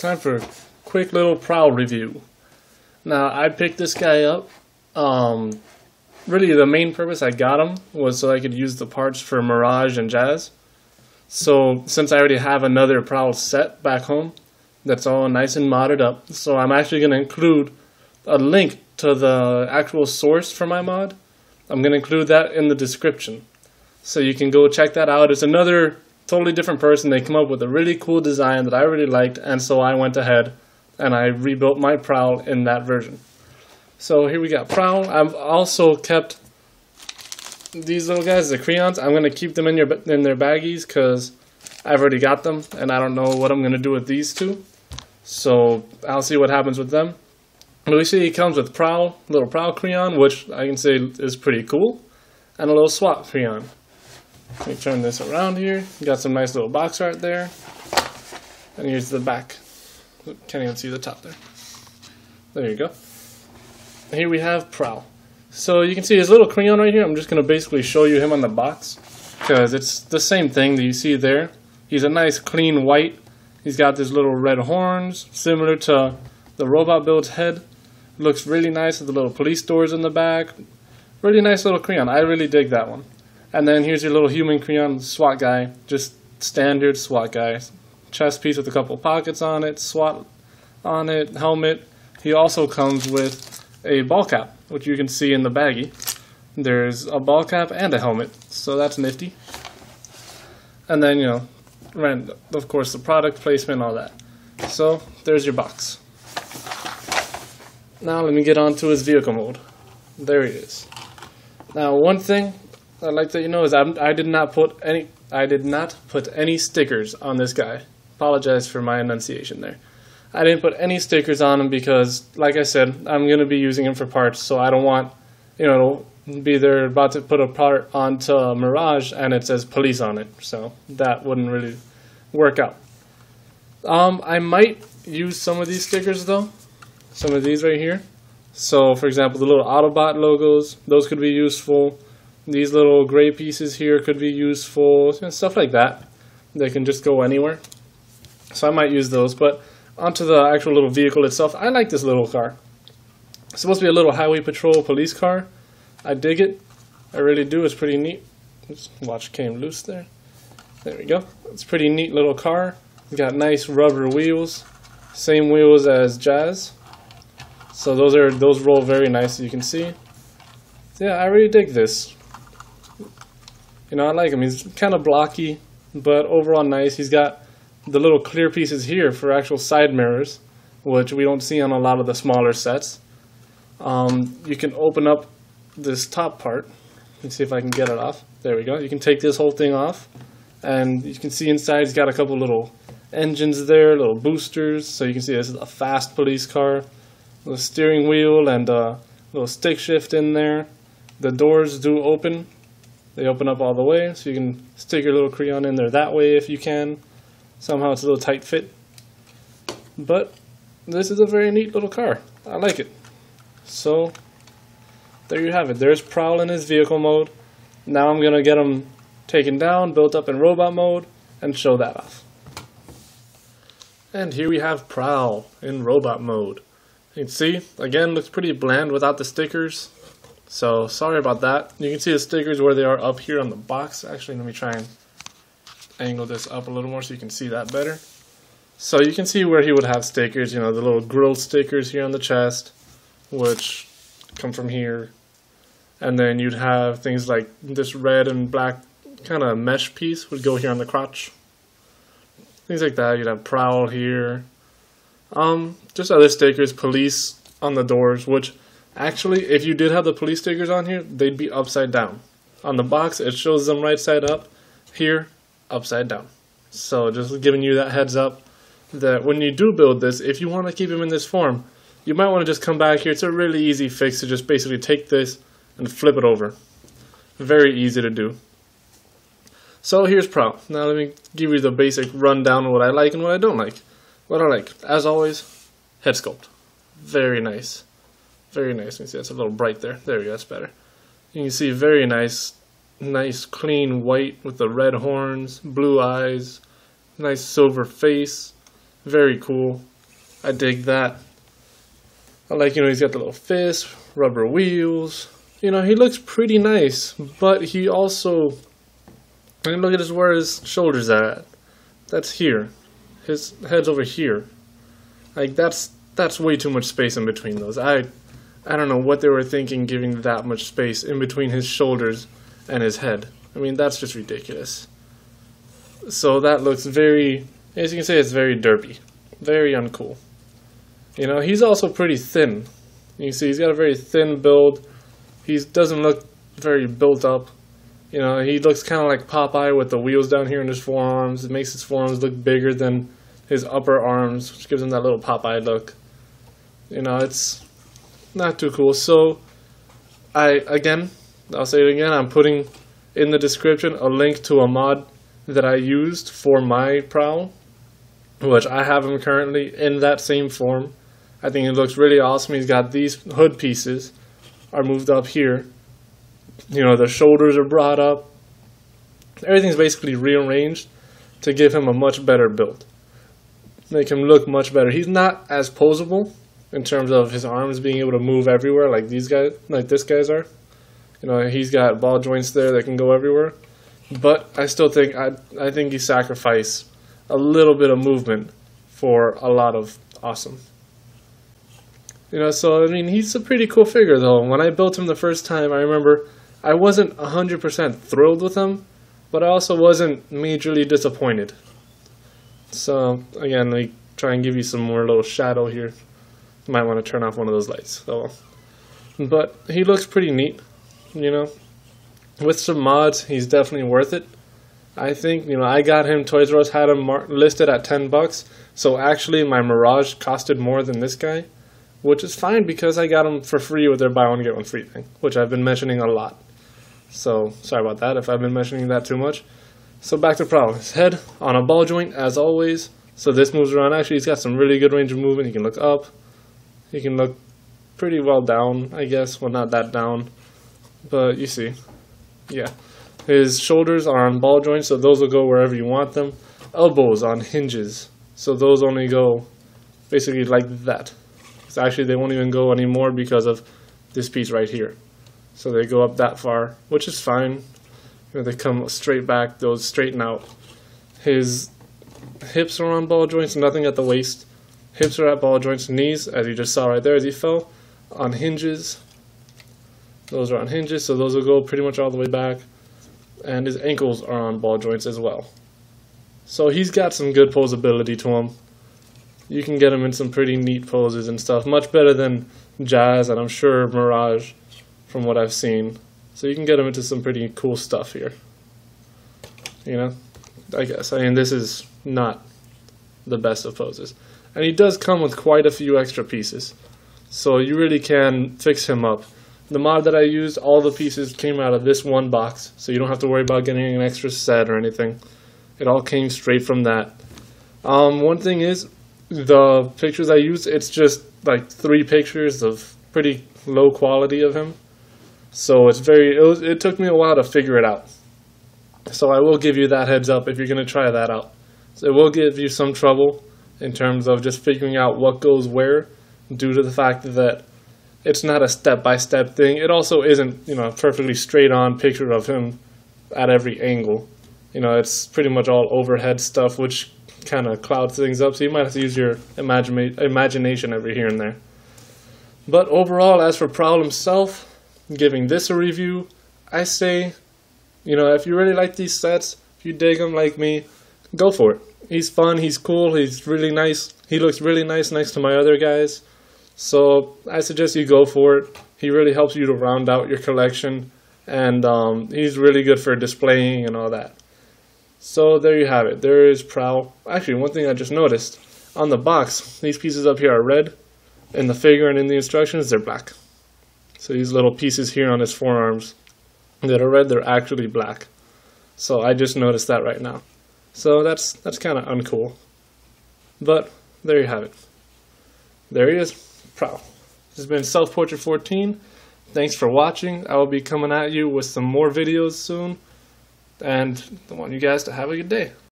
time for a quick little Prowl review. Now, I picked this guy up. Um, really, the main purpose I got him was so I could use the parts for Mirage and Jazz. So, since I already have another Prowl set back home, that's all nice and modded up. So, I'm actually going to include a link to the actual source for my mod. I'm going to include that in the description. So, you can go check that out. It's another totally different person. They come up with a really cool design that I really liked, and so I went ahead and I rebuilt my Prowl in that version. So here we got Prowl. I've also kept these little guys, the Kreons. I'm gonna keep them in your in their baggies because I've already got them, and I don't know what I'm gonna do with these two. So I'll see what happens with them. But we see he comes with Prowl, little Prowl Kreon, which I can say is pretty cool, and a little SWAT Kreon. Let me turn this around here. Got some nice little box art there. And here's the back. Can't even see the top there. There you go. Here we have Prowl. So you can see his little Kreon right here. I'm just going to basically show you him on the box. Because it's the same thing that you see there. He's a nice clean white. He's got these little red horns, similar to the robot build's head. Looks really nice with the little police doors in the back. Really nice little Kreon. I really dig that one. And then here's your little human Kreon SWAT guy. Just standard SWAT guy. Chest piece with a couple pockets on it, SWAT on it, helmet. He also comes with a ball cap, which you can see in the baggie. There's a ball cap and a helmet, so that's nifty. And then, you know, rent, of course, the product placement, all that. So, there's your box. Now let me get on to his vehicle mode. There he is. Now, one thing I'd like to you know is I, I did not put any I did not put any stickers on this guy. Apologize for my enunciation there. I didn't put any stickers on him because, like I said, I'm going to be using him for parts, so I don't want, you know, be there about to put a part onto Mirage and it says police on it. So that wouldn't really work out. Um, I might use some of these stickers though, some of these right here. So, for example, the little Autobot logos, those could be useful. These little gray pieces here could be useful, and stuff like that. They can just go anywhere. So I might use those, but onto the actual little vehicle itself. I like this little car. It's supposed to be a little highway patrol police car. I dig it. I really do. It's pretty neat. Just watch came loose there. There we go. It's pretty neat little car. got nice rubber wheels. Same wheels as Jazz. So those are those roll very nice you can see. Yeah, I really dig this. You know, I like him. He's kind of blocky, but overall nice. He's got the little clear pieces here for actual side mirrors, which we don't see on a lot of the smaller sets. Um, you can open up this top part. Let's see if I can get it off. There we go. You can take this whole thing off, and you can see inside it's got a couple little engines there, little boosters, so you can see this is a fast police car. The steering wheel and a little stick shift in there. The doors do open. They open up all the way, so you can stick your little Kreon in there that way if you can. Somehow it's a little tight fit. But this is a very neat little car. I like it. So there you have it. There's Prowl in his vehicle mode. Now I'm going to get him taken down, built up in robot mode, and show that off. And here we have Prowl in robot mode. You can see, again, looks pretty bland without the stickers. So sorry about that. You can see the stickers where they are up here on the box. Actually, let me try and angle this up a little more so you can see that better. So you can see where he would have stickers, you know, the little grill stickers here on the chest, which come from here. And then you'd have things like this red and black kind of mesh piece would go here on the crotch. Things like that. You'd have prowl here. Um, just other stickers, police on the doors, which actually, if you did have the police stickers on here, they'd be upside down. On the box, it shows them right side up. Here, upside down. So just giving you that heads up that when you do build this, if you want to keep him in this form, you might want to just come back here. It's a really easy fix to just basically take this and flip it over. Very easy to do. So here's Prowl. Now let me give you the basic rundown of what I like and what I don't like. What I like, as always, head sculpt. Very nice. Very nice. You see that's a little bright there. There we go, that's better. You can see very nice nice clean white with the red horns, blue eyes, nice silver face, very cool. I dig that. I like, you know, he's got the little fist, rubber wheels. You know, he looks pretty nice, but he also. I mean, look at his, where his shoulders are at. That's here. His head's over here. Like, that's that's way too much space in between those. I I don't know what they were thinking giving that much space in between his shoulders and his head. I mean, that's just ridiculous. So that looks very, as you can see, it's very derpy. Very uncool. You know, he's also pretty thin. You can see he's got a very thin build. He doesn't look very built up. You know, he looks kind of like Popeye with the wheels down here in his forearms. It makes his forearms look bigger than his upper arms, which gives him that little Popeye look. You know, it's not too cool. So, I again, I'll say it again. I'm putting in the description a link to a mod that I used for my prowl, which I have him currently in that same form. I think it looks really awesome. He's got these hood pieces are moved up here. You know, the shoulders are brought up. Everything's basically rearranged to give him a much better build. Make him look much better. He's not as posable in terms of his arms being able to move everywhere like these guys, like this guys are. You know, he's got ball joints there that can go everywhere. But I still think I I think he sacrificed a little bit of movement for a lot of awesome. You know, so I mean, he's a pretty cool figure though. When I built him the first time, I remember I wasn't 100% thrilled with him, but I also wasn't majorly disappointed. So, again, me try and give you some more little shadow here. Might want to turn off one of those lights. So, but he looks pretty neat, you know. With some mods, he's definitely worth it. I think, you know, I got him, Toys R Us had him listed at 10 bucks. So actually, my Mirage costed more than this guy which is fine because I got them for free with their buy one get one free thing, which I've been mentioning a lot. So sorry about that if I've been mentioning that too much. So back to problem. His head on a ball joint as always. So this moves around. Actually, he's got some really good range of movement. He can look up. He can look pretty well down, I guess. Well, not that down, but you see. Yeah. His shoulders are on ball joints, so those will go wherever you want them. Elbows on hinges, so those only go basically like that. So actually, they won't even go anymore because of this piece right here. So they go up that far, which is fine. You know, they come straight back, those straighten out. His hips are on ball joints, nothing at the waist. Hips are at ball joints, and knees, as you just saw right there as he fell, on hinges. Those are on hinges, so those will go pretty much all the way back. And his ankles are on ball joints as well. So he's got some good posability to him you can get him in some pretty neat poses and stuff. Much better than Jazz and I'm sure Mirage from what I've seen. So you can get him into some pretty cool stuff here. You know, I guess. I mean, this is not the best of poses. And he does come with quite a few extra pieces. So you really can fix him up. The mod that I used, all the pieces came out of this one box. So you don't have to worry about getting an extra set or anything. It all came straight from that. Um, one thing is, the pictures I use, it's just like three pictures of pretty low quality of him. So it's very, it, was, it took me a while to figure it out. So I will give you that heads up if you're going to try that out. So it will give you some trouble in terms of just figuring out what goes where due to the fact that it's not a step-by-step thing. It also isn't, you know, a perfectly straight-on picture of him at every angle. You know, it's pretty much all overhead stuff, which kind of clouds things up. So you might have to use your imagine imagination every here and there. But overall, as for Prowl himself, giving this a review, I say, you know, if you really like these sets, if you dig them like me, go for it. He's fun, he's cool, he's really nice. He looks really nice next to my other guys. So I suggest you go for it. He really helps you to round out your collection, and um, he's really good for displaying and all that. So there you have it. There is Prowl. Actually, one thing I just noticed on the box, these pieces up here are red. In the figure and in the instructions, they're black. So these little pieces here on his forearms that are red, they're actually black. So I just noticed that right now. So that's that's kind of uncool. But there you have it. There he is, Prowl. This has been Self Portrait 14. Thanks for watching. I will be coming at you with some more videos soon and I want you guys to have a good day.